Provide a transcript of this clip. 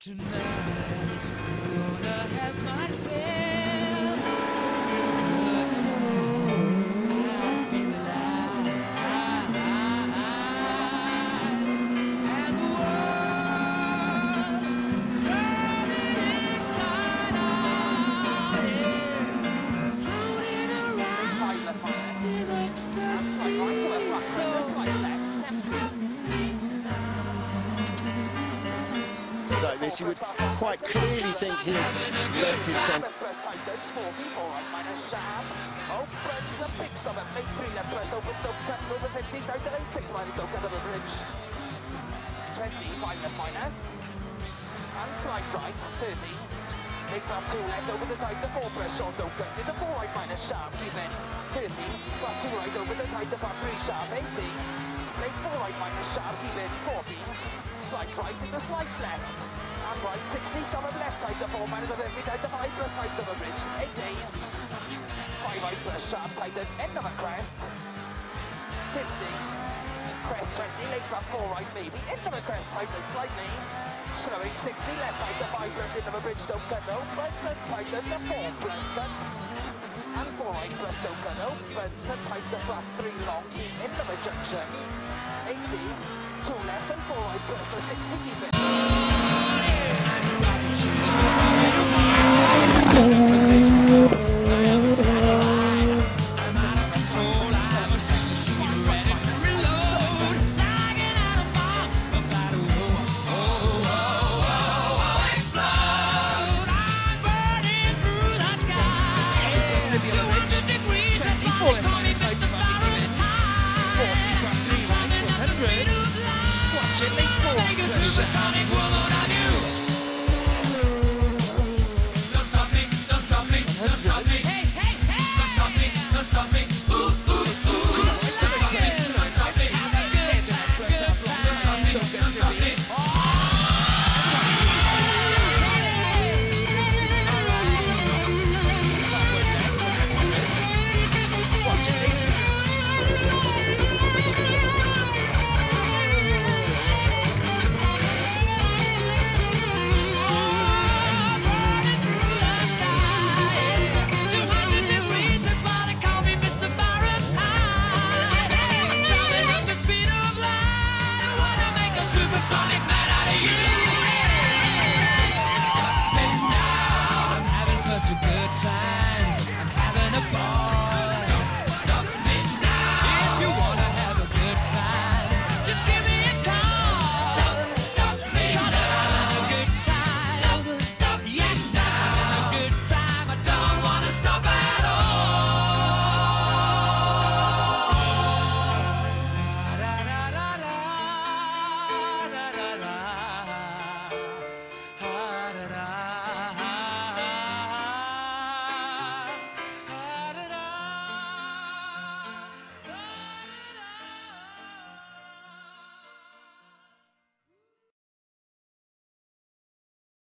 Tonight, gonna have myself like this, you would quite clearly think he left his son. And slide right, 13. Make up two left over the side, the four press short the four right minus sharp, even. 13. Drop two right over the side, the front three sharp, 18. Make four right minus sharp, even. 14. Slide right slide left. Right, 60, stomach left side, the four minus of every side, the five plus side of a bridge. 18. Five right plus sharp, the end of a crest. 50. Crest 20, late front four right maybe. End of a crest, tighten slightly. Slowing 60, left side, the five plus into a bridge, don't cut open. Tighten the four plus cut. And four right plus don't cut open. Tight the front three long, end of a junction. 80, two left and four right plus the 60, keep it. Vegas, Słyszę sami głową